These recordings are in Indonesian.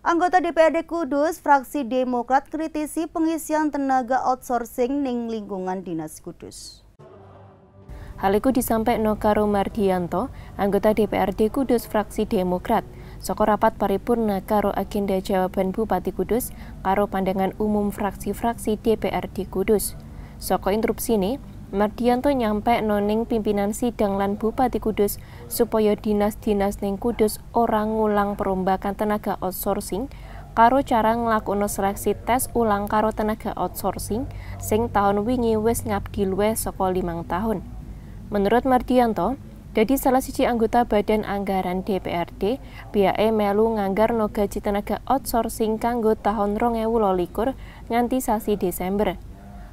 Anggota DPRD Kudus, fraksi Demokrat kritisi pengisian tenaga outsourcing ning lingkungan Dinas Kudus. Hal itu disampaikan karo Mardianto, anggota DPRD Kudus fraksi Demokrat. Soko rapat paripurna karo agenda jawaban Bupati Kudus karo pandangan umum fraksi-fraksi DPRD Kudus. Soko interupsi ini, Mardianto nyampe noning pimpinan sidang lan Bupati Kudus supaya dinas-dinas ning Kudus orang ngulang perombakan tenaga outsourcing karo cara nglakono seleksi tes ulang karo tenaga outsourcing sing tahun wingi wis ngabdi luwih saka limang tahun. Menurut Mardianto, jadi salah siji anggota Badan Anggaran DPRD, pihake melu nganggar no gaji tenaga outsourcing kanggo tahun 2022 nganti sasi Desember.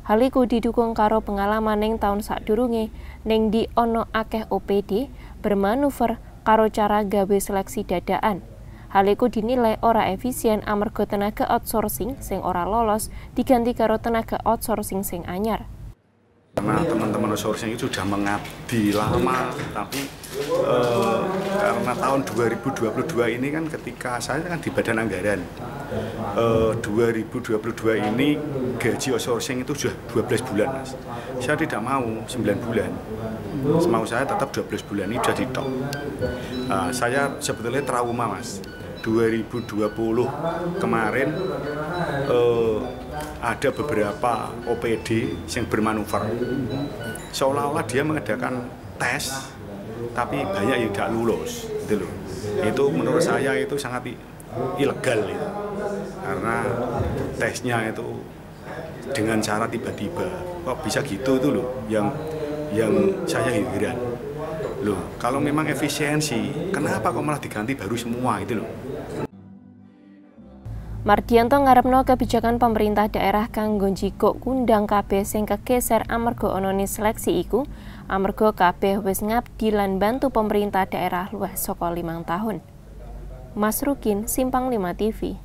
Hal iku didukung karo pengalaman ning taun sadurunge ning di ono akeh OPD bermanuver karo cara gawe seleksi dadaan. Hal iku dinilai ora efisien amarga tenaga outsourcing sing ora lolos diganti karo tenaga outsourcing sing anyar. Karena outsourcing itu sudah mengabdi lama, tapi eh, karena tahun 2022 ini kan ketika saya kan di badan anggaran, eh, 2022 ini gaji outsourcing itu sudah 12 bulan mas. Saya tidak mau 9 bulan, mau saya tetap 12 bulan ini sudah di top. Uh, saya sebetulnya trauma mas, 2020 kemarin uh, ada beberapa OPD yang bermanuver. Seolah-olah dia mengadakan tes tapi banyak yang tidak lulus gitu loh. Itu menurut saya itu sangat ilegal itu. Karena tesnya itu dengan cara tiba-tiba. Kok bisa gitu itu loh yang yang saya heran. Loh kalau memang efisiensi kenapa kok malah diganti baru semua itu loh Mardianto ngarepno kebijakan pemerintah daerah kanggo njikuk kundang kabeh sing kegeser amarga onone seleksi iku amarga kabeh wis ngabdi lan bantu pemerintah daerah luwih saka limang tahun. Mas Rukin, Simpang 5 TV.